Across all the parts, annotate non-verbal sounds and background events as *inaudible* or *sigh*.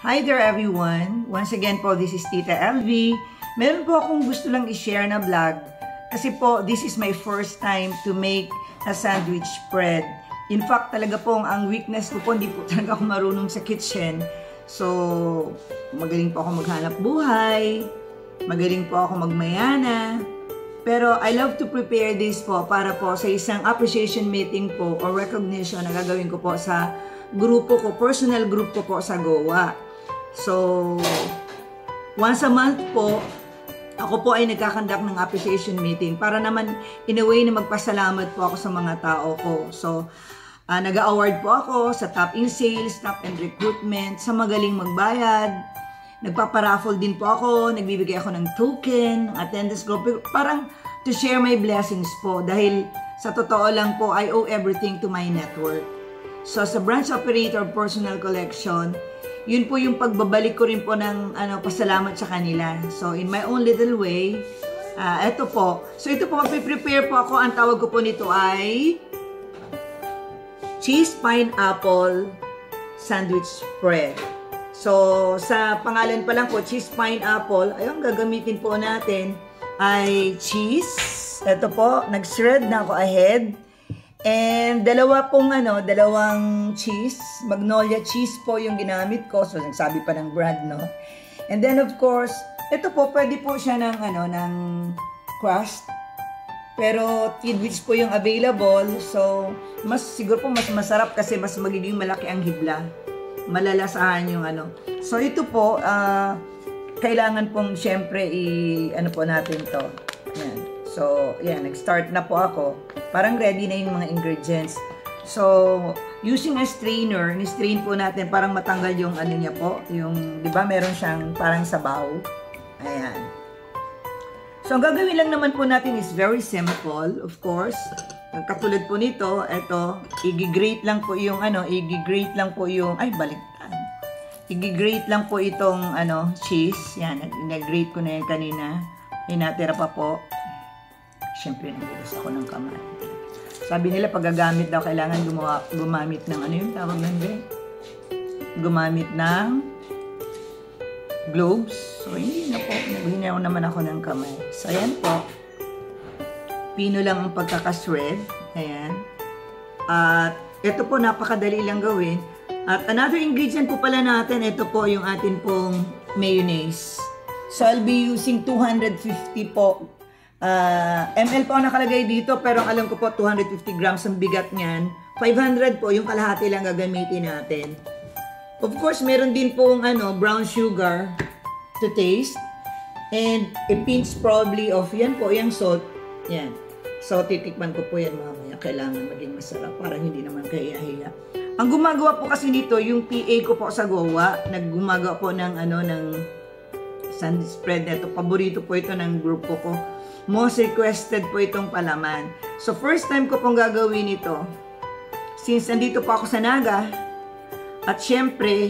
Hi there everyone! Once again po, this is Tita LV. Meron po akong gusto lang i-share na vlog kasi po, this is my first time to make a sandwich spread. In fact, talaga po ang weakness ko po, hindi po *laughs* talaga ako marunong sa kitchen. So, magaling po ako maghanap buhay, magaling po ako magmayana. Pero I love to prepare this po para po sa isang appreciation meeting po or recognition na gagawin ko po sa grupo ko, personal group ko po sa Goa. So, once a month po, ako po ay nagkakandak ng appreciation meeting para naman in a way na magpasalamat po ako sa mga tao ko. So, uh, nag-award po ako sa top in sales, top in recruitment, sa magaling magbayad. Nagpaparaffle din po ako, nagbibigay ako ng token, attendance group, parang to share my blessings po dahil sa totoo lang po, I owe everything to my network. So, sa branch operator personal collection, yun po yung pagbabalik ko rin po ng ano, pasalamat sa kanila. So, in my own little way, uh, ito po. So, ito po, magpe-prepare po ako. Ang tawag ko po nito ay cheese pineapple sandwich spread. So, sa pangalan pa lang po, cheese pineapple, ayun, gagamitin po natin ay cheese. Ito po, nag-shred na ako ahead. And dalawa pong ano, dalawang cheese, magnolia cheese po yung ginamit ko. So nagsabi pa ng brand, no? And then of course, ito po pwede po siya ng ano, ng crust. Pero tidbits po yung available. So mas siguro po mas masarap kasi mas magiging malaki ang hibla. Malalasahan yung ano. So ito po, uh, kailangan pong syempre i ano po natin to. Yan. So, yan, nag-start na po ako. Parang ready na yung mga ingredients. So, using a strainer, ni-strain po natin parang matanggal yung ano niya po, yung, di ba, meron siyang parang sabaw. Ayan. So, ang gagawin lang naman po natin is very simple, of course. Katulad po nito, ito, i-grate lang po yung ano, i-grate lang po yung, ay, baliktad. I-grate lang po itong ano, cheese. Yan, nag-grate ko na yan kanina. May natira pa po. Siyempre, nagugas ako ng kamay. Sabi nila, pag gagamit daw, kailangan gumawa, gumamit ng, ano yung tawag ng be? Gumamit ng gloves. So, hindi na po. Naghinaw naman ako ng kamay. So, ayan po. Pino lang ang pagkakasred. Ayan. At, ito po, napakadali lang gawin. At another ingredient po pala natin, ito po yung atin pong mayonnaise. So, I'll be using 250 po Uh, ml po ang nakalagay dito pero alam ko po 250 grams ang bigat niyan. 500 po yung kalahati lang gagamitin natin. Of course, meron din pong ano, brown sugar to taste. And a pinch probably of yan po, yung salt. Yan. So, titikman ko po yan mamaya. Kailangan maging masarap para hindi naman kahiya-hiya. Ang gumagawa po kasi nito, yung PA ko po sa Goa, naggumagawa po ng ano, ng sandwich spread nito. Paborito po ito ng grupo ko most requested po itong palaman. So, first time ko pong gagawin ito. Since nandito po ako sa Naga, at syempre,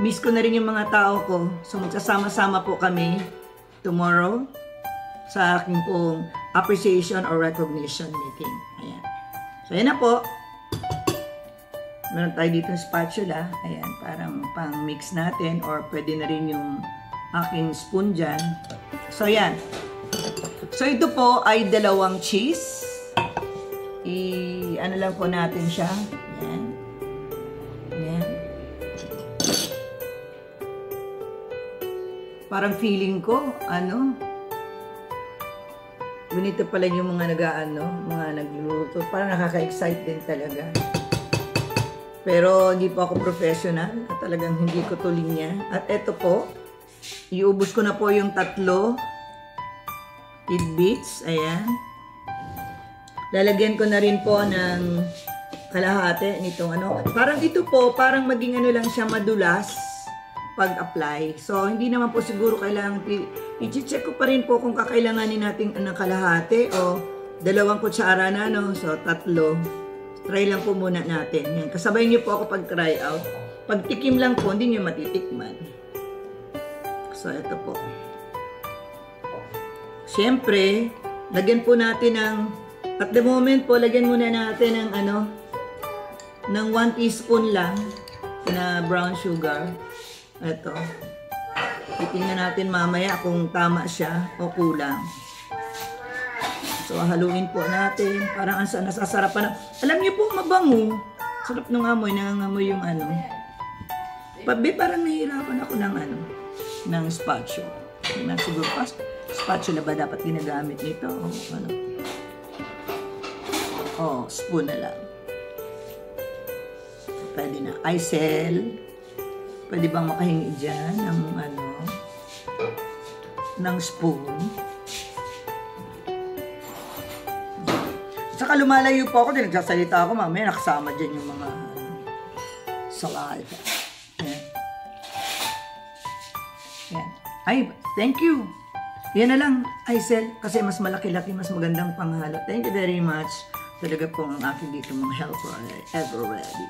miss ko na rin yung mga tao ko. So, magsasama-sama po kami tomorrow sa aking pong appreciation or recognition meeting. Ayan. So, ayan na po. Meron tayo dito spatula. Ayan, parang pang-mix natin or pwede na rin yung aking spoon dyan. So, ayan. So, ito po ay dalawang cheese. I, ano lang po natin siya. Yan. Yan. Parang feeling ko, ano, ganito pala yung mga nag-ano, mga nagluluto. Parang nakaka-excite din talaga. Pero hindi po ako professional at talagang hindi ko to linya. At ito po, iubos ko na po yung tatlo tidbits. Ayan. Lalagyan ko na rin po ng kalahati nitong ano. Parang ito po, parang maging ano lang siya madulas pag-apply. So, hindi naman po siguro kailangan, i-check ko pa rin po kung kakailanganin natin ng kalahati o dalawang kutsara na, no? So, tatlo. Try lang po muna natin. Yan. Kasabay niyo po ako pag-try out. Pag tikim lang po, hindi niyo matitikman. So, ito po. Siyempre, lagyan po natin ng, at the moment po, lagyan muna natin ng ano, ng 1 teaspoon lang na brown sugar. Ito. Titingnan natin mamaya kung tama siya o kulang. So, haluin po natin. Parang ang sa- nasasarapan. na- Alam niyo po, mabango. Sarap ng amoy. Nangangamoy yung ano. Pabi, parang nahihirapan ako ng ano, ng spatula. Na siguro pas, spatula ba dapat ginagamit nito? O ano? Oh, spoon na lang. Pwede na. Isel. Pwede bang makahingi dyan ng ano, ng spoon? Saka lumalayo po ako, din nagsasalita ako, mamaya nakasama dyan yung mga ano, saliva. Yan. Yan. Ay, thank you. Yan na lang, Aisel, kasi mas malaki-laki, mas magandang panghalo. Thank you very much. Talaga po ang aking dito mga helper ever ready.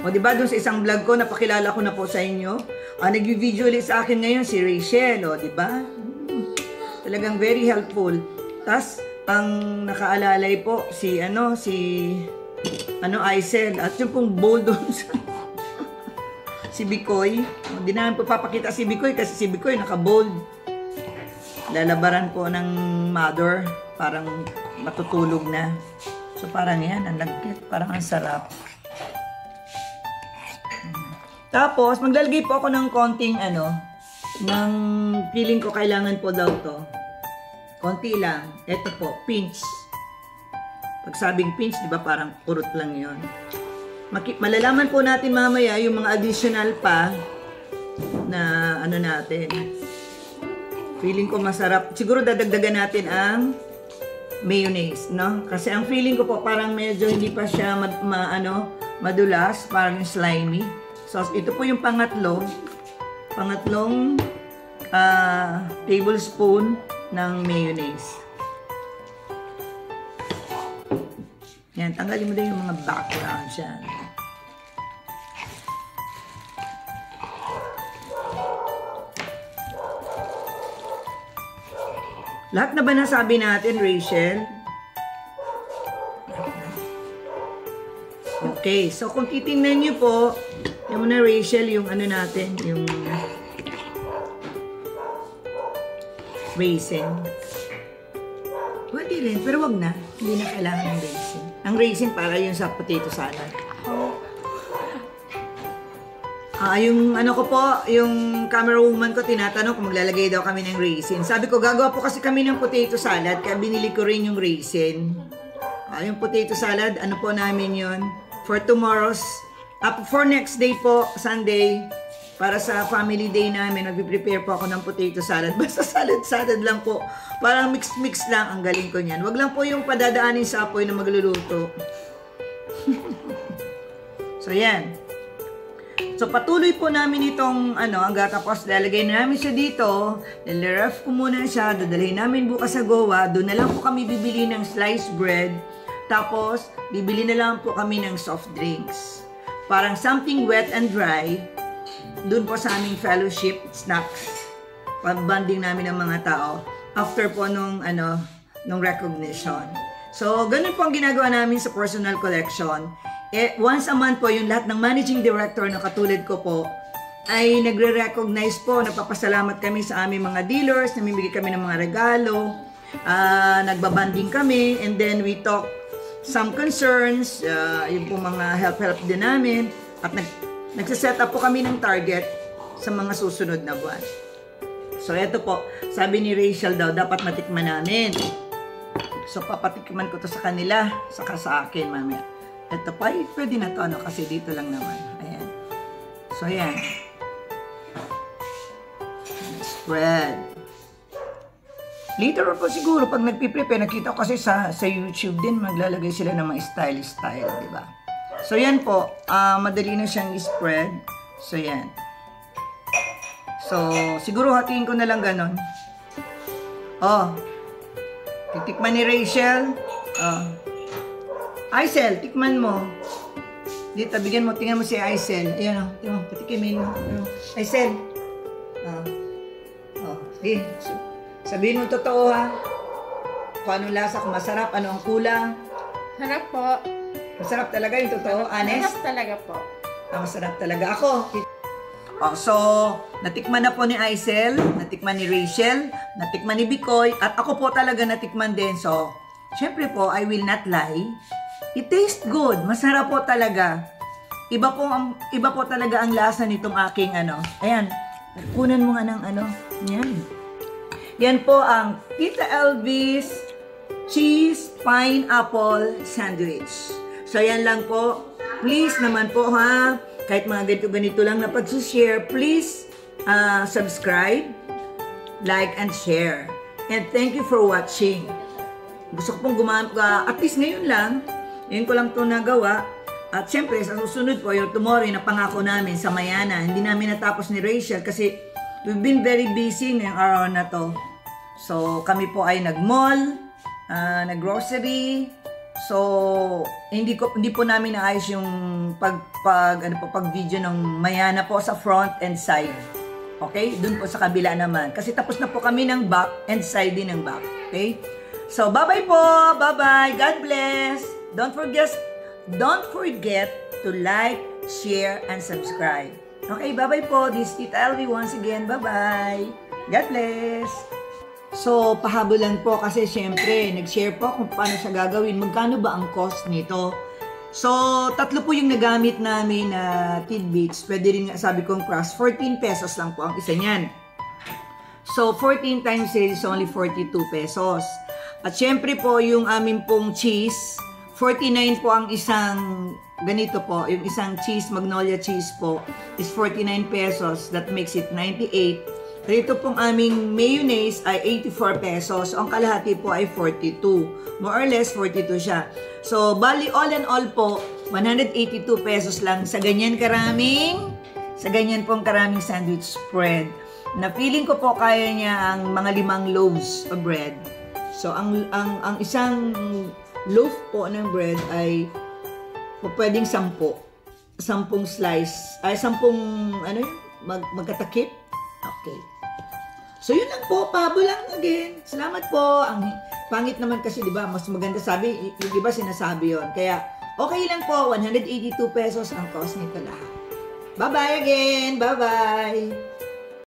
O, di ba, dun sa isang vlog ko, napakilala ko na po sa inyo. Ah, nag-video ulit sa akin ngayon si Rachel, o, di ba? Hmm. Talagang very helpful. Tas, ang nakaalalay po, si, ano, si, ano, Aisel. At yung pong bowl doon sa, si Bikoy. Hindi namin po papakita si Bikoy kasi si Bikoy naka-bold. Lalabaran po ng mother. Parang matutulog na. So parang yan, ang lagkit. Parang ang sarap. Tapos, maglalagay po ako ng konting ano, ng feeling ko kailangan po daw to. Konti lang. Ito po, pinch. Pag sabing pinch, di ba parang kurot lang yon. Malalaman po natin mamaya yung mga additional pa na ano natin. Feeling ko masarap. Siguro dadagdagan natin ang mayonnaise, no? Kasi ang feeling ko po parang medyo hindi pa siya mad, ma, ano, madulas, parang slimy. So, ito po yung pangatlo. Pangatlong ah, tablespoon ng mayonnaise. Yan, tanggalin mo din yung mga background dyan. Lahat na ba nasabi natin, Rachel? Okay, so kung titingnan niyo po, yung na Rachel, yung ano natin, yung raisin. Pwede rin, pero wag na. Hindi na kailangan ng raisin. Ang raisin para yun sa potato salad. Ah, yung ano ko po, yung camera woman ko tinatanong kung maglalagay daw kami ng raisin. Sabi ko, gagawa po kasi kami ng potato salad, kaya binili ko rin yung raisin. Ah, yung potato salad, ano po namin yon For tomorrow's, ah, for next day po, Sunday, para sa family day namin, nagpe-prepare po ako ng potato salad. *laughs* Basta salad-salad lang po. Parang mix-mix lang, ang galing ko niyan. Wag lang po yung padadaanin sa apoy na magluluto. *laughs* so, yan. So, patuloy po namin itong, ano, hanggang tapos lalagay na namin siya dito. Niliref ko muna siya. Dadalhin namin bukas sa Goa. Doon na lang po kami bibili ng sliced bread. Tapos, bibili na lang po kami ng soft drinks. Parang something wet and dry. Doon po sa aming fellowship snacks. Pag-bonding namin ng mga tao. After po nung, ano, nung recognition. So, ganun po ang ginagawa namin sa personal collection. Eh, once a month po, yung lahat ng managing director na katulad ko po, ay nagre-recognize po, nagpapasalamat kami sa aming mga dealers, namimigay kami ng mga regalo, ah nagbabanding kami, and then we talk some concerns, ah, yung po mga help-help din namin, at nag, nagsiset up po kami ng target sa mga susunod na buwan. So, eto po, sabi ni Rachel daw, dapat matikman namin. So, papatikman ko to sa kanila, saka sa akin, mamaya. Ito pa, eh, pwede na to, ano, kasi dito lang naman. Ayan. So, ayan. Spread. Later po siguro, pag nagpiprepare, nakita ko kasi sa, sa YouTube din, maglalagay sila ng mga style-style, di ba? So, yan po. ah madali na siyang spread. So, yan. So, siguro hatiin ko na lang ganon. Oh. Titikman ni Rachel. Oh. Aisel, tikman mo. Dito, bigyan mo, tingnan mo si Aisel. Ayan o, oh, tingnan mo, patikimin mo. Ano. Aisel. Oh. Oh, sige. Sabihin mo totoo ha. Kung anong lasa, kung masarap, ano ang kulang. Sarap po. Masarap talaga yung totoo, honest. Sarap talaga po. Ah, masarap talaga. Ako, Oh, so, natikman na po ni Aisel, natikman ni Rachel, natikman ni Bikoy, at ako po talaga natikman din. So, syempre po, I will not lie. It tastes good. Masarap po talaga. Iba po, ang, iba po talaga ang lasa nitong aking ano. Ayan, kunan mo nga ng ano. Yan. Yan po ang Tita Elvis Cheese Pineapple Sandwich. So, yan lang po. Please naman po ha, kahit mga ganito-ganito lang na pag-share, please uh, subscribe, like, and share. And thank you for watching. Gusto ko pong gumamit, uh, at least ngayon lang, ngayon ko lang ito nagawa. At syempre, sa susunod po, yung tomorrow, na pangako namin sa Mayana. Hindi namin natapos ni Rachel kasi we've been very busy ngayong araw na to. So, kami po ay nag-mall, uh, nag-grocery, So, hindi ko hindi po namin naayos yung pag pag ano po pag video ng Mayana po sa front and side. Okay? Doon po sa kabila naman. Kasi tapos na po kami ng back and side din ng back. Okay? So, bye-bye po. Bye-bye. God bless. Don't forget don't forget to like, share and subscribe. Okay, bye-bye po. This is Tita Elvie once again. Bye-bye. God bless. So, pahabulan po kasi syempre, nag-share po kung paano siya gagawin. Magkano ba ang cost nito? So, tatlo po yung nagamit namin na uh, tidbits. Pwede rin sabi kong cross. 14 pesos lang po ang isa niyan. So, 14 times sales is only 42 pesos. At syempre po, yung amin pong cheese, 49 po ang isang ganito po, yung isang cheese, magnolia cheese po, is 49 pesos. That makes it 98 Rito pong aming mayonnaise ay 84 pesos. Ang kalahati po ay 42. More or less, 42 siya. So, bali all and all po, 182 pesos lang sa ganyan karaming, sa ganyan pong karaming sandwich spread. Na feeling ko po kaya niya ang mga limang loaves of bread. So, ang, ang, ang isang loaf po ng bread ay pwedeng sampo. Sampung slice, ay sampung, ano yun, mag, magkatakip. Okay. So, yun lang po. Pabo lang again. Salamat po. Ang pangit naman kasi, di ba, mas maganda sabi, yung iba sinasabi yon Kaya, okay lang po. 182 pesos ang cost nito lahat. Bye-bye again. Bye-bye.